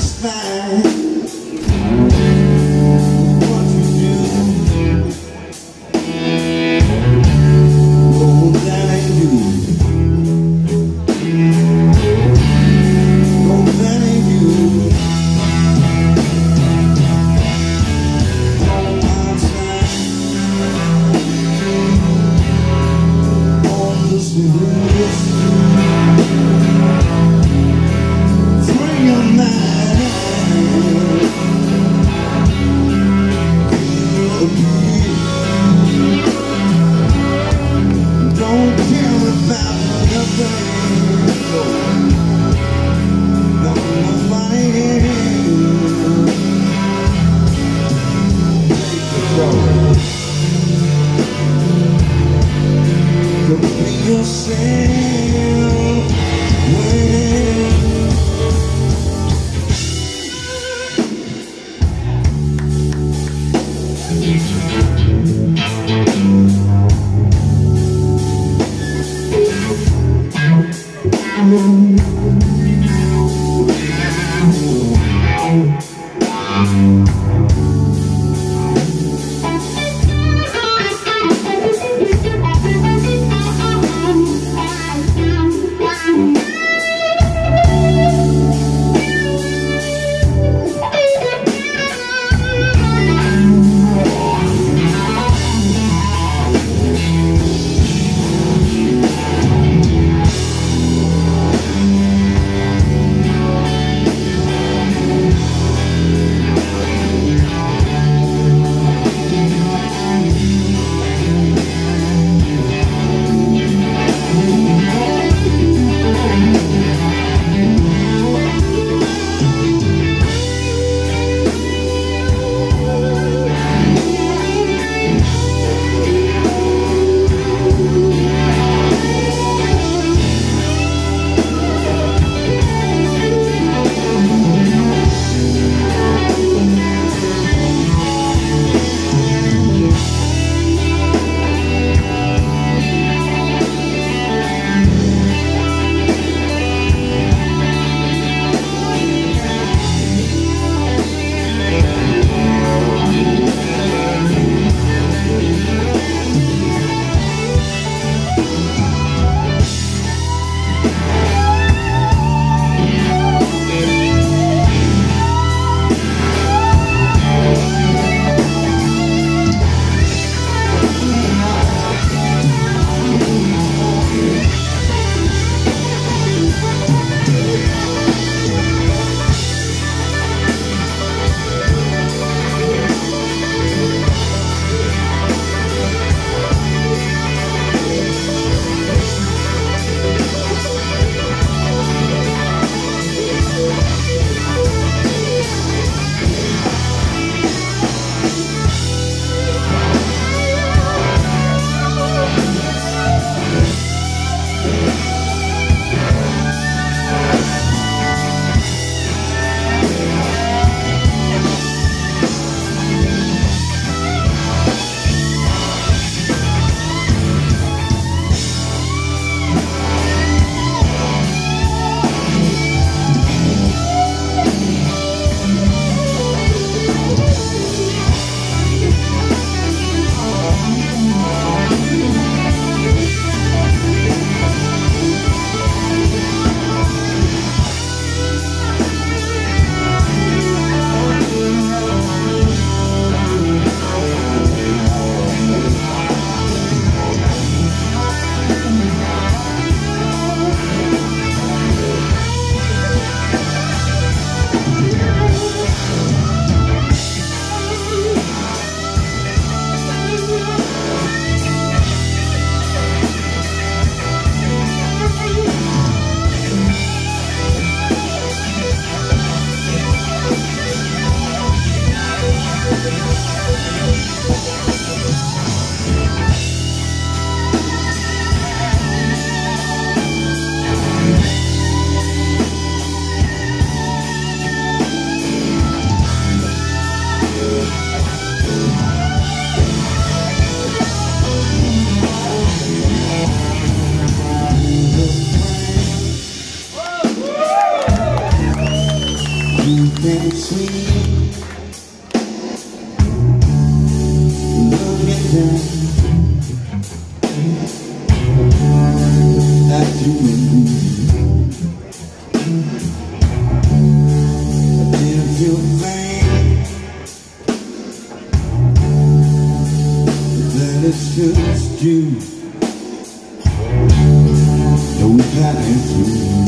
satisfied. Sweet you think That it's just you. We've had it through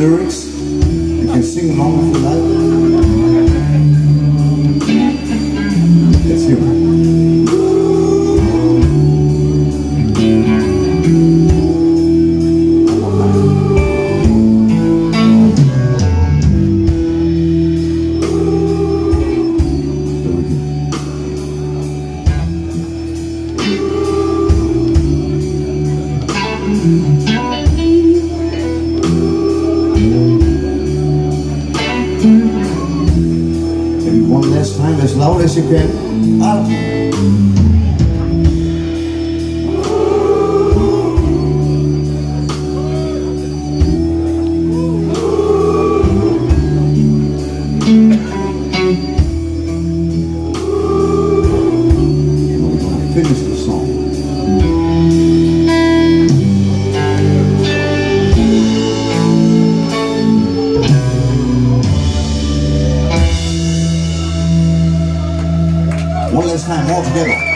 lyrics. You can sing along if you like. Last time as loud One last time, all together.